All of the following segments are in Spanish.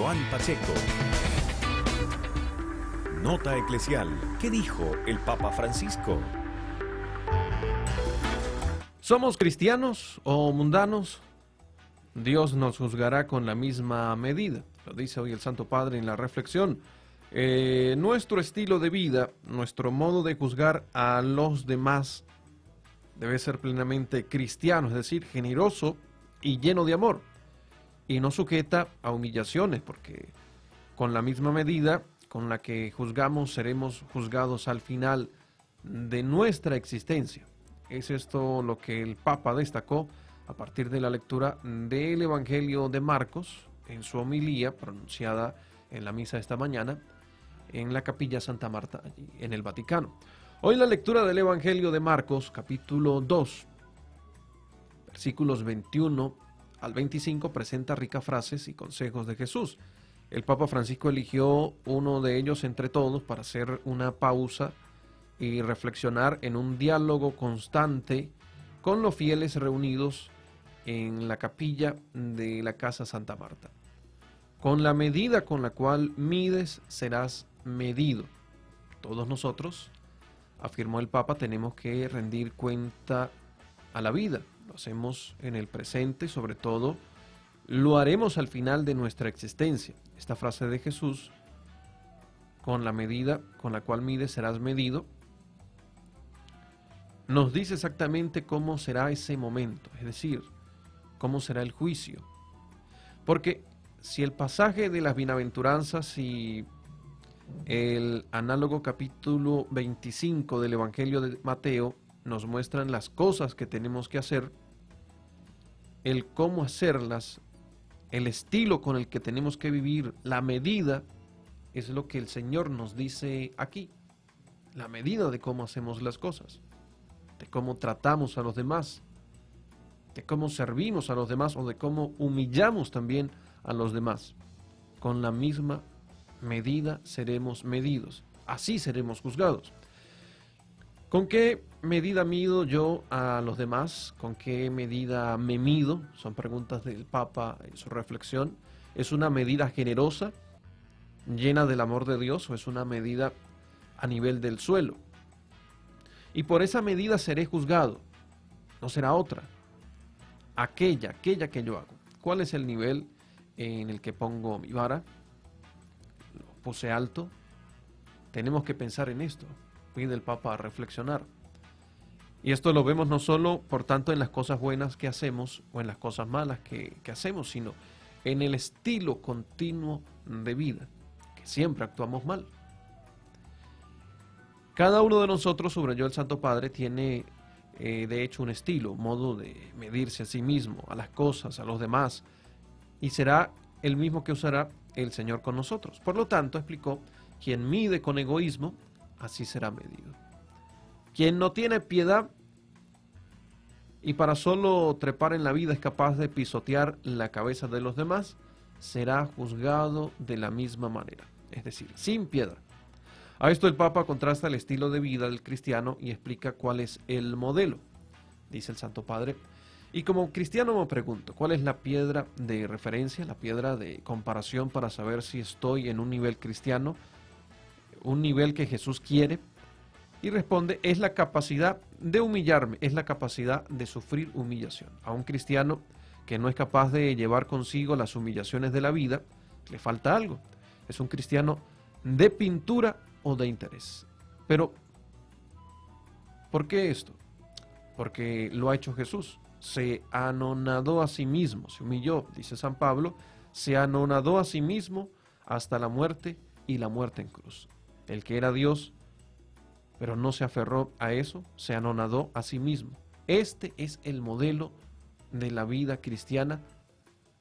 Joan Pacheco. Nota Eclesial. ¿Qué dijo el Papa Francisco? ¿Somos cristianos o mundanos? Dios nos juzgará con la misma medida. Lo dice hoy el Santo Padre en la reflexión. Eh, nuestro estilo de vida, nuestro modo de juzgar a los demás debe ser plenamente cristiano, es decir, generoso y lleno de amor, y no sujeta a humillaciones, porque con la misma medida con la que juzgamos seremos juzgados al final de nuestra existencia. Es esto lo que el Papa destacó a partir de la lectura del Evangelio de Marcos en su homilía pronunciada en la misa esta mañana en la capilla Santa Marta, en el Vaticano. Hoy la lectura del Evangelio de Marcos, capítulo 2, versículos 21 al 25, presenta ricas frases y consejos de Jesús. El Papa Francisco eligió uno de ellos entre todos para hacer una pausa y reflexionar en un diálogo constante con los fieles reunidos en la capilla de la Casa Santa Marta. Con la medida con la cual mides serás medido. Todos nosotros afirmó el Papa, tenemos que rendir cuenta a la vida. Lo hacemos en el presente, sobre todo lo haremos al final de nuestra existencia. Esta frase de Jesús, con la medida con la cual mides serás medido, nos dice exactamente cómo será ese momento, es decir, cómo será el juicio. Porque si el pasaje de las bienaventuranzas y el análogo capítulo 25 del Evangelio de Mateo nos muestran las cosas que tenemos que hacer, el cómo hacerlas, el estilo con el que tenemos que vivir, la medida, es lo que el Señor nos dice aquí. La medida de cómo hacemos las cosas, de cómo tratamos a los demás, de cómo servimos a los demás o de cómo humillamos también a los demás, con la misma medida seremos medidos, así seremos juzgados. ¿Con qué medida mido yo a los demás? ¿Con qué medida me mido? Son preguntas del Papa en su reflexión. ¿Es una medida generosa, llena del amor de Dios, o es una medida a nivel del suelo? Y por esa medida seré juzgado, no será otra. Aquella, aquella que yo hago. ¿Cuál es el nivel en el que pongo mi vara? pose alto, tenemos que pensar en esto, pide el Papa a reflexionar. Y esto lo vemos no solo, por tanto, en las cosas buenas que hacemos o en las cosas malas que, que hacemos, sino en el estilo continuo de vida, que siempre actuamos mal. Cada uno de nosotros, subrayó el Santo Padre, tiene eh, de hecho un estilo, modo de medirse a sí mismo, a las cosas, a los demás, y será el mismo que usará el Señor con nosotros. Por lo tanto, explicó, quien mide con egoísmo, así será medido. Quien no tiene piedad y para solo trepar en la vida es capaz de pisotear la cabeza de los demás, será juzgado de la misma manera, es decir, sin piedad. A esto el Papa contrasta el estilo de vida del cristiano y explica cuál es el modelo. Dice el Santo Padre, y como cristiano me pregunto, ¿cuál es la piedra de referencia, la piedra de comparación para saber si estoy en un nivel cristiano, un nivel que Jesús quiere? Y responde, es la capacidad de humillarme, es la capacidad de sufrir humillación. A un cristiano que no es capaz de llevar consigo las humillaciones de la vida, le falta algo. Es un cristiano de pintura o de interés. Pero, ¿por qué esto? Porque lo ha hecho Jesús se anonadó a sí mismo, se humilló, dice San Pablo, se anonadó a sí mismo hasta la muerte y la muerte en cruz. El que era Dios, pero no se aferró a eso, se anonadó a sí mismo. Este es el modelo de la vida cristiana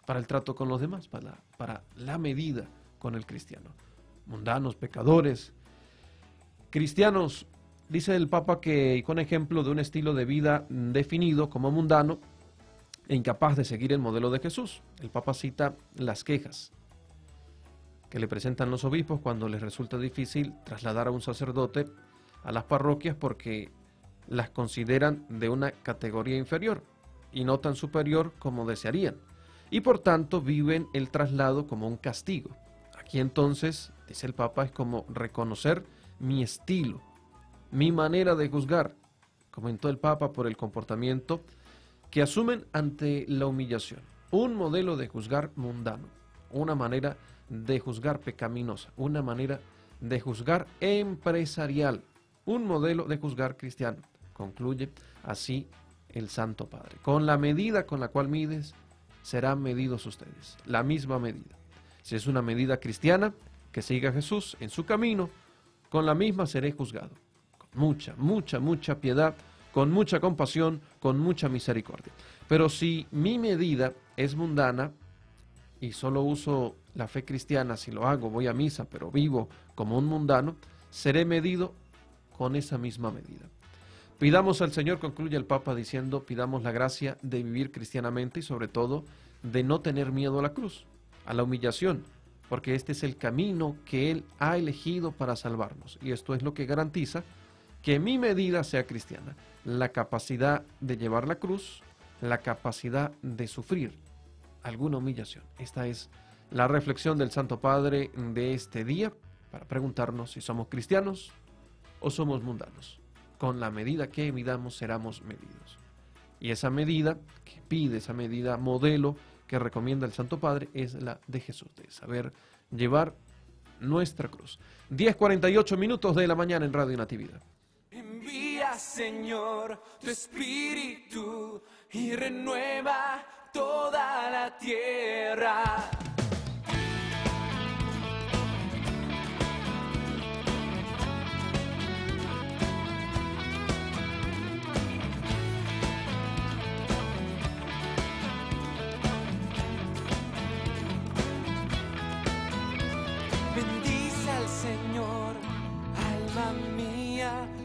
para el trato con los demás, para la, medida con el cristiano. Mundanos, pecadores, cristianos Dice el Papa que con ejemplo de un estilo de vida definido como mundano e incapaz de seguir el modelo de Jesús. El Papa cita las quejas que le presentan los obispos cuando les resulta difícil trasladar a un sacerdote a las parroquias porque las consideran de una categoría inferior y no tan superior como desearían. y por tanto viven el traslado como un castigo. Aquí entonces, dice el Papa, es como reconocer mi estilo, mi manera de juzgar, comentó el Papa por el comportamiento que asumen ante la humillación. Un modelo de juzgar mundano, una manera juzgar pecaminosa, una manera de juzgar empresarial, un modelo de juzgar cristiano. Concluye así el Santo Padre. Con la medida con la cual mides, serán medidos ustedes. La misma medida. Si es una medida cristiana, que siga Jesús en su camino, con la misma seré juzgado. Con mucha, mucha, mucha piedad, con mucha compasión, con mucha misericordia. Pero si mi medida es mundana y solo uso la fe cristiana, si lo hago, voy a misa, pero vivo como un mundano, seré medido con esa misma medida. Pidamos al Señor, concluye el Papa diciendo, pidamos la gracia de vivir cristianamente y sobre todo de no tener miedo a la cruz, a la humillación, porque este es el camino que Él ha elegido para salvarnos. Y esto es lo que garantiza que mi medida sea cristiana, la capacidad de llevar la cruz, la capacidad de sufrir alguna humillación. Esta es la reflexión del Santo Padre de este día para preguntarnos si somos cristianos o somos mundanos con la medida que midamos seremos medidos. Y esa medida que pide, esa medida modelo que recomienda el Santo Padre es la de Jesús, de saber llevar nuestra cruz. 10.48 minutos de la mañana en Radio Natividad. Envía, Señor, tu espíritu y renueva toda la tierra.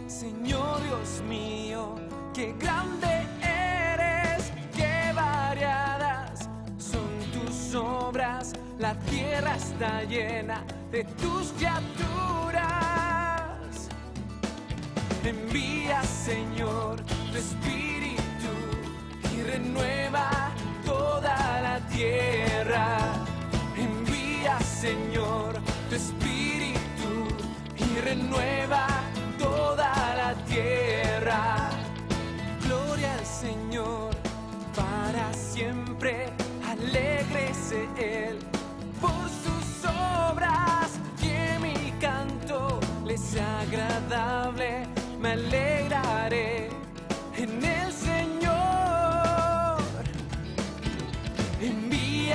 Señor Dios mío, qué grande Tierra está llena de tus criaturas. Envía, Señor, tu espíritu y renueva toda la tierra. Envía, Señor, tu espíritu y renueva toda la tierra. Gloria al Señor para siempre, alegrese Él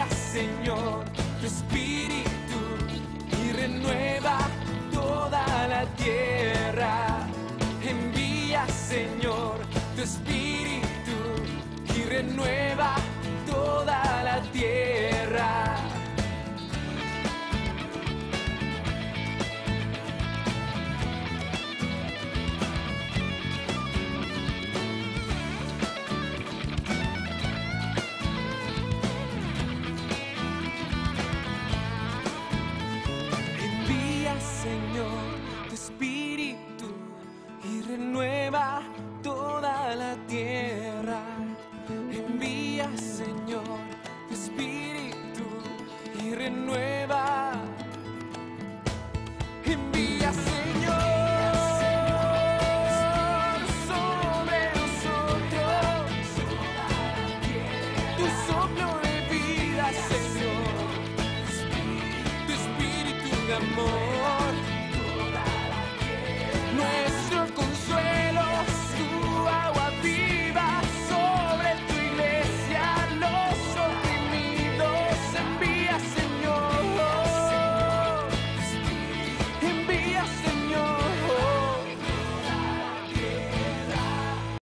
Señor, tu espíritu y renueva toda la tierra. Envía, Señor, tu espíritu y renueva